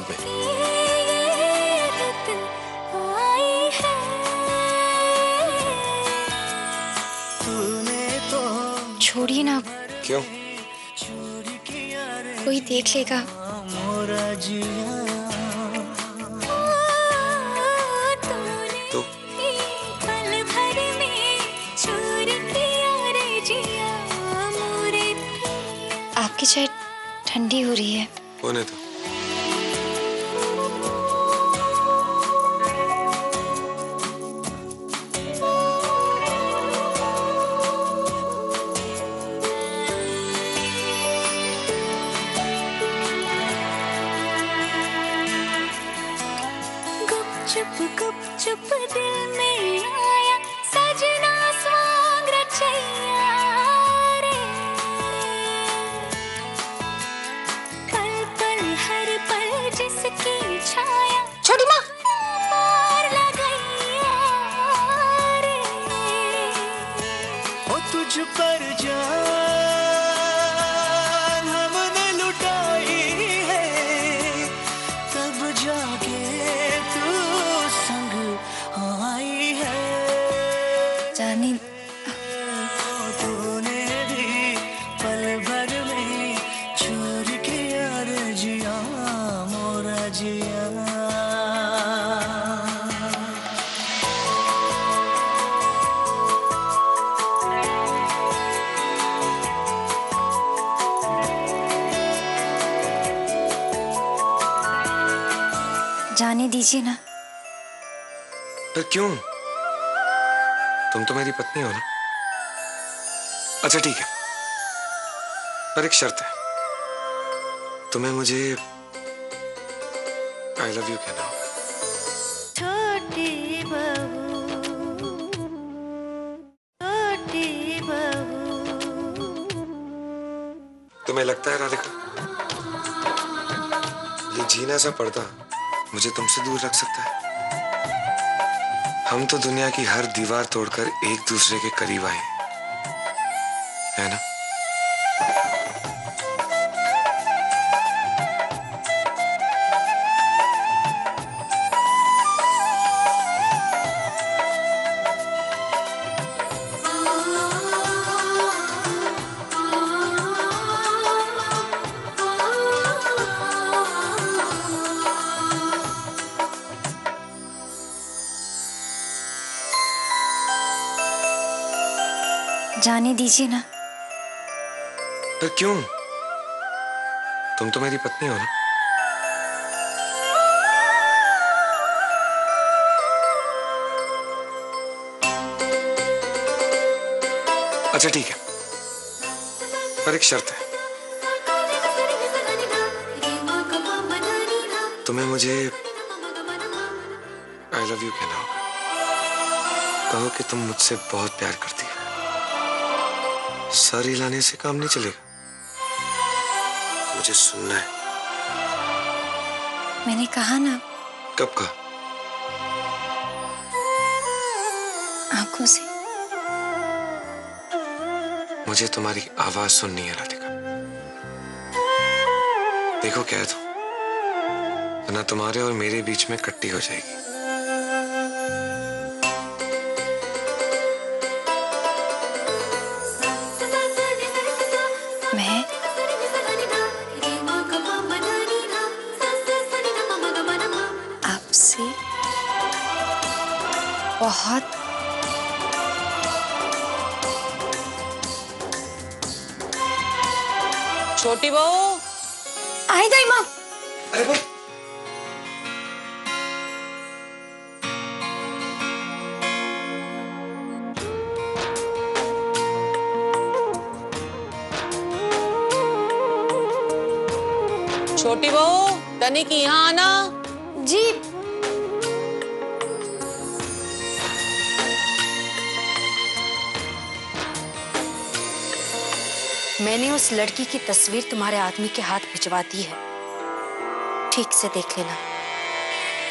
बाद में। छोड़िए ना। क्यों? कोई देख लेगा। तो? आपकी चाय ठंडी हो रही है। होने तो चुप गुप चुप दिल में आया? सजना दीजिए ना। पर क्यों? तुम तो मेरी पत्नी हो ना? अच्छा ठीक है। पर एक शर्त है। तुम्हें मुझे आई लव यू कहना तुम्हें लगता है राधिका? ये जीना सा पड़ता मुझे तुमसे दूर रख सकता है। हम तो दुनिया की हर दीवार तोड़कर एक दूसरे के करीब आए। है ना? जाने दीजिए ना। पर क्यों? तुम तो मेरी पत्नी हो ना। अच्छा ठीक है। पर एक शर्त है। तुम्हें मुझे आई लव यू कहना होगा। कहो कि तुम मुझसे बहुत प्यार करते सर हिलाने से काम नहीं चलेगा। मुझे सुनना है। मैंने कहा ना। कब कहा? आँखों से। मुझे तुम्हारी आवाज़ सुननी है राधिका। देखो क्या है तो। ना तुम्हारे और मेरे बीच में कट्टी हो जाएगी। बहुत छोटी बहू। आई दाई माँ। अरे छोटी बहू तनिक यहाँ आना। जी मैंने उस लड़की की तस्वीर तुम्हारे आदमी के हाथ भिजवा दी है। ठीक से देख लेना।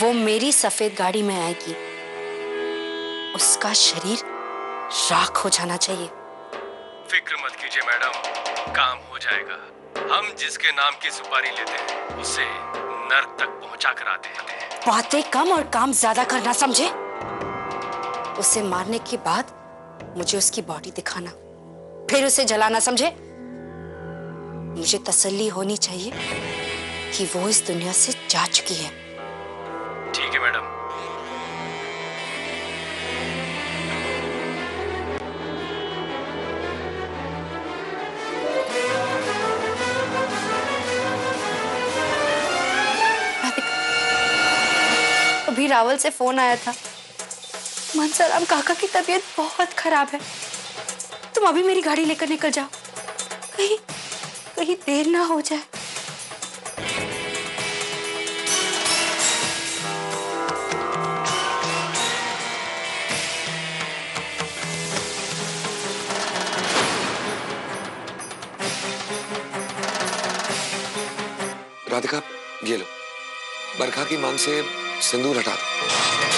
वो मेरी सफ़ेद गाड़ी में आएगी। उसका शरीर राख हो जाना चाहिए। फ़िक्र मत कीजिए मैडम। काम हो जाएगा। हम जिसके नाम की सुपारी लेते हैं उसे नर्क तक पहुँचा कर आते हैं। बातें कम और काम ज़्यादा करना समझे? उसे मारने के बाद मुझे उसकी बॉडी दिखाना फिर उसे जलाना समझे? मुझे तसल्ली होनी चाहिए कि वो इस दुनिया से जा चुकी है। ठीक है मैडम। अभी रावल से फ़ोन आया था। मनसाराम काका की तबीयत बहुत खराब है। तुम अभी मेरी गाड़ी लेकर निकल जाओ। कहीं कहीं देर ना हो जाए। राधिका, ये लो। बरखा की मांग से सिंदूर हटा दो।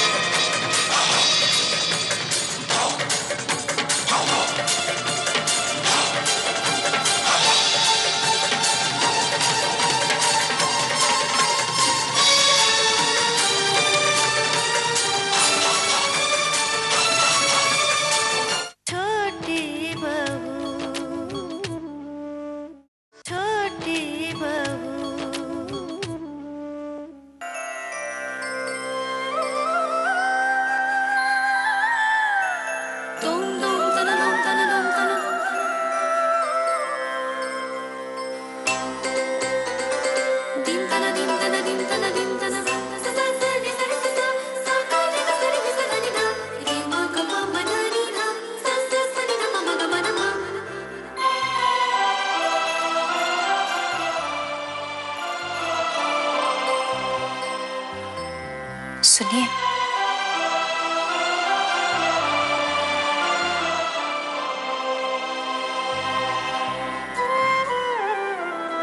सुनिए।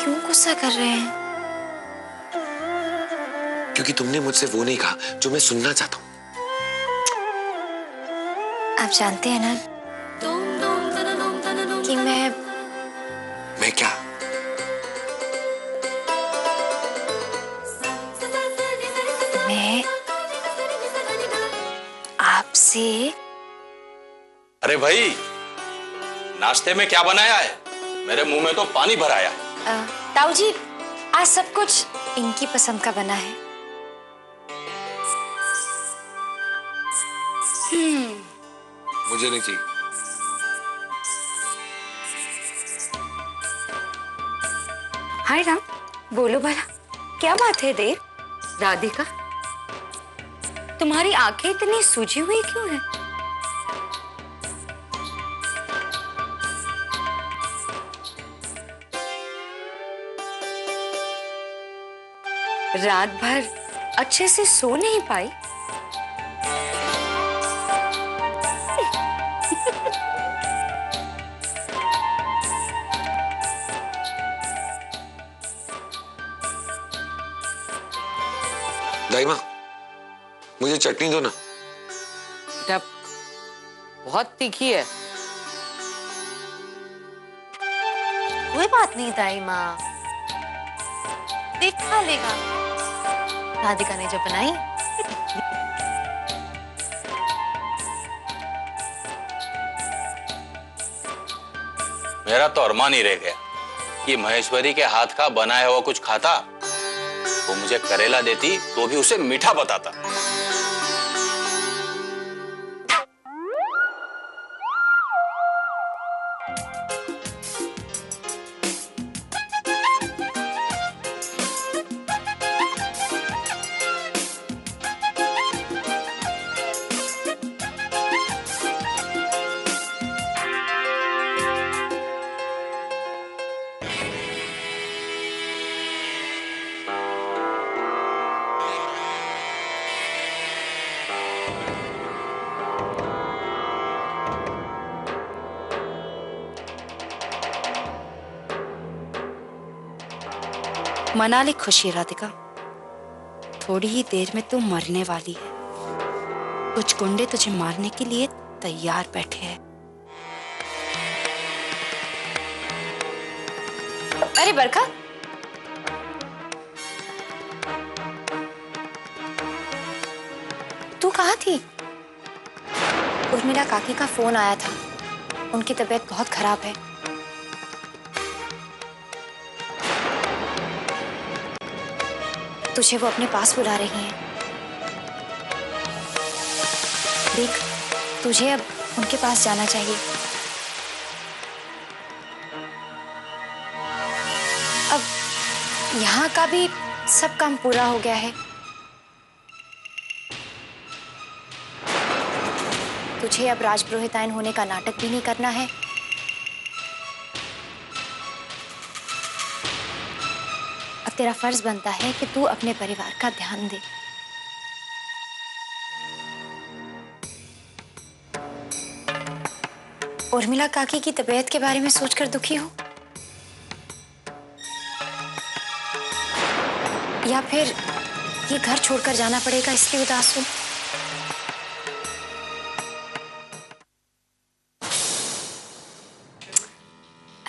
क्यों गुस्सा कर रहे हैं? क्योंकि तुमने मुझसे वो नहीं कहा जो मैं सुनना चाहता हूँ। आप जानते हैं ना आपसे अरे भाई नाश्ते में क्या बनाया है? मेरे मुँह में तो पानी भराया ताऊ जी आज सब कुछ इनकी पसंद का बना है। मुझे नहीं चाहिए। हाय राम बोलो भला क्या बात है देव राधिका तुम्हारी आँखें इतनी सूजी हुई क्यों है? रात भर अच्छे से सो नहीं पाई। दाई माँ मुझे चटनी दो ना। बेटा बहुत तीखी है। कोई बात नहीं दाई माँ। देख खा लेगा। राधिका ने जब बनाई। मेरा तो अरमान ही रह गया। कि महेश्वरी के हाथ का बनाया हुआ कुछ खाता वो मुझे करेला देती तो भी उसे मीठा बताता। मना ले खुशी, राधिका। थोड़ी ही देर में तू मरने वाली है। कुछ गुंडे तुझे मारने के लिए तैयार बैठे हैं। अरे बरखा तू कहाँ थी? उर्मिला काकी का फ़ोन आया था। उनकी तबीयत बहुत खराब है। तुझे वो अपने पास बुला रही हैं। देख, तुझे अब उनके पास जाना चाहिए। अब यहाँ का भी सब काम पूरा हो गया है। तुझे अब राजपुरोहितायन होने का नाटक भी नहीं करना है। तेरा फ़र्ज़ बनता है कि तू अपने परिवार का ध्यान दे। उर्मिला काकी की तबीयत के बारे में सोचकर दुखी हो? या फिर ये घर छोड़कर जाना पड़ेगा इसलिए उदास हो?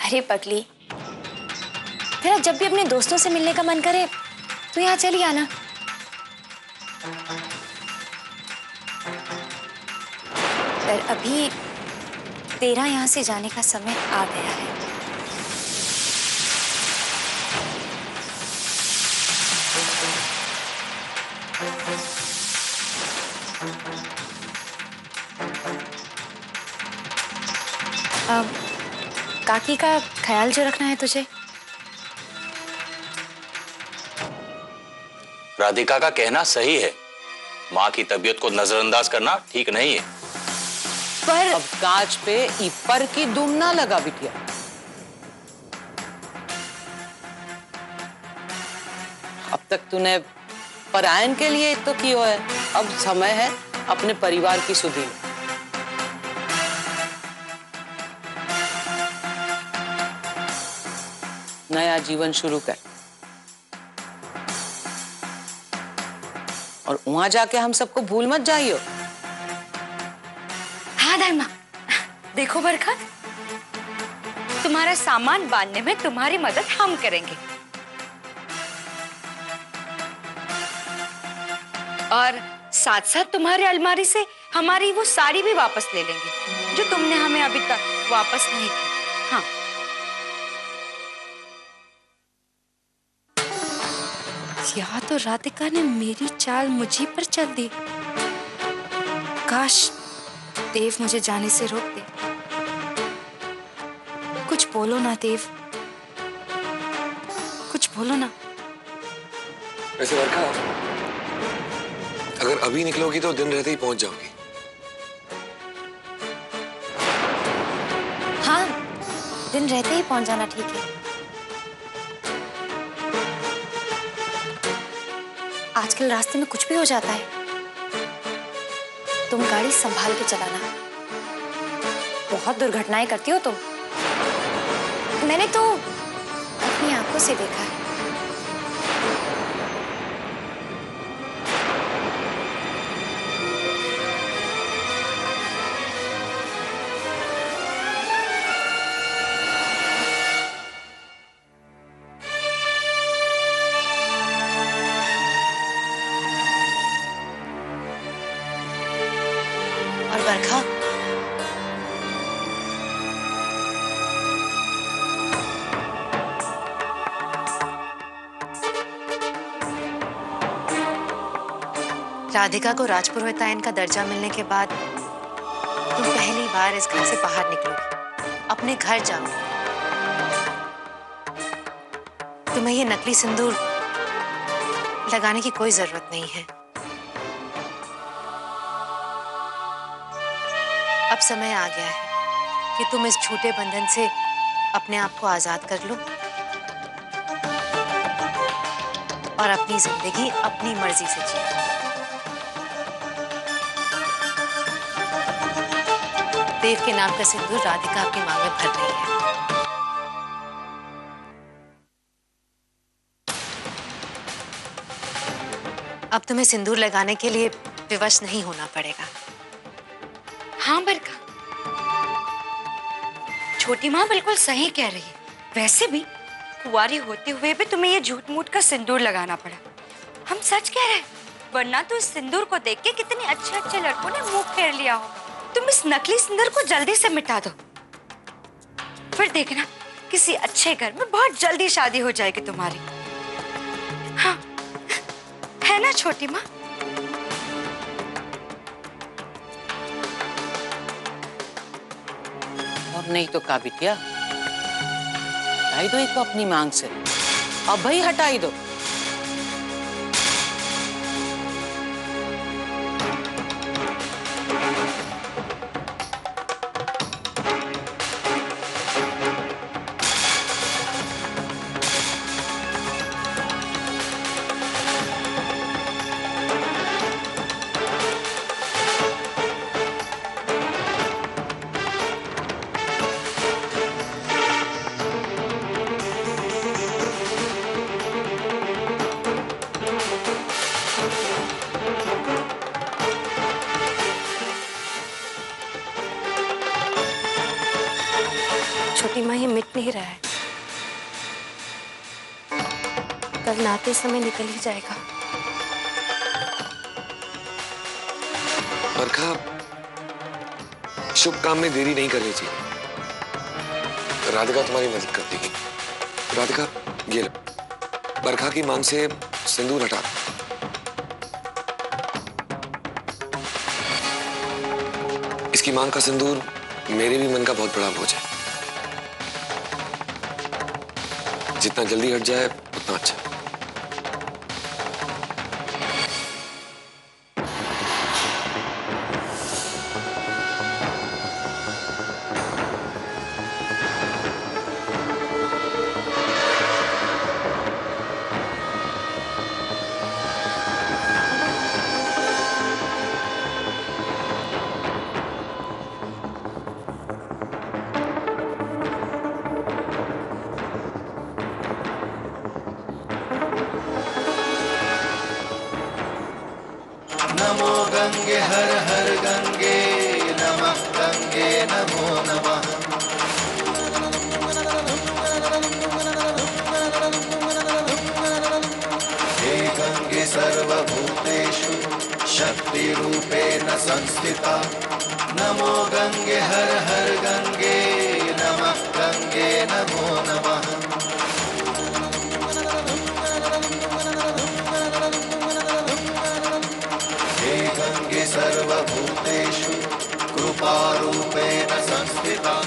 अरे पगली तेरा जब भी अपने दोस्तों से मिलने का मन करे तो यहाँ चली आना। पर अभी तेरा यहाँ से जाने का समय आ गया है। अब काकी का ख्याल जो रखना है तुझे। राधिका का कहना सही है। माँ की तबीयत को नजरअंदाज करना ठीक नहीं है। पर अब कांच पे ईपर की दुम ना लगा बिटिया। अब तक तूने परायन के लिए तो कियो है। अब समय है अपने परिवार की सुधि में। नया जीवन शुरू कर। और वहाँ जाके हम सबको भूल मत जाइयो। हाँ धर्मा। देखो बरखा। तुम्हारा सामान बांधने में तुम्हारी मदद हम करेंगे। और साथ साथ तुम्हारे अलमारी से हमारी वो साड़ी भी वापस ले लेंगे, जो तुमने हमें अभी तक वापस नहीं की। या तो राधिका ने मेरी चाल मुझी पर चल दी। काश देव मुझे जाने से रोक दे। कुछ बोलो ना देव। कुछ बोलो ना। वैसे वर्षा अगर अभी निकलोगी तो दिन रहते ही पहुँच जाओगी। हाँ दिन रहते ही पहुँच जाना ठीक है। आजकल रास्ते में कुछ भी हो जाता है। तुम गाड़ी संभाल के चलाना। बहुत दुर्घटनाएँ करती हो तुम। मैंने तो अपनी आँखों से देखा है। बरखा राधिका को राजपुरोहितायन का दर्जा मिलने के बाद तुम पहली बार इस घर से बाहर निकलोगी। अपने घर जाओगी। तुम्हें ये नकली सिंदूर लगाने की कोई ज़रूरत नहीं है। अब समय आ गया है कि तुम इस झूठे बंधन से अपने आप को आज़ाद कर लो और अपनी ज़िंदगी अपनी मर्ज़ी से जियो। देव के नाम का सिंदूर राधिका आपकी मांग में भर रही है। अब तुम्हें सिंदूर लगाने के लिए विवश नहीं होना पड़ेगा। हाँ बरखा छोटी माँ बिल्कुल सही कह रही है। वैसे भी, कुंवारी होते हुए भी तुम्हें ये झूठ मूठ का सिंदूर लगाना पड़ा। हम सच कह रहे हैं, वरना तो इस सिंदूर को देख के कितने अच्छे अच्छे लड़कों ने मुँह फेर लिया होगा तुम इस नकली सिंदूर को जल्दी से मिटा दो। फिर देखना, किसी अच्छे घर में बहुत जल्दी शादी हो जाएगी तुम्हारी। हाँ है ना छोटी माँ? नहीं तो काबितिया हटाई दो इसको अपनी मांग से। अब भाई हटाई दो। निकल ही जाएगा। बरखा, शुभ काम में देरी नहीं करनी चाहिए। राधिका तुम्हारी मदद कर देगी। राधिका, ये लो। बरखा की मांग से सिंदूर हटा। इसकी मांग का सिंदूर मेरे भी मन का बहुत बड़ा बोझ है। जितना जल्दी हट जाए, उतना अच्छा। संस्थिता। नमो गंगे, हर हर गंगे, नमः गंगे, नमो नमः। हे गंगे सर्वभूतेषु, कृपारूपेण संस्थिता।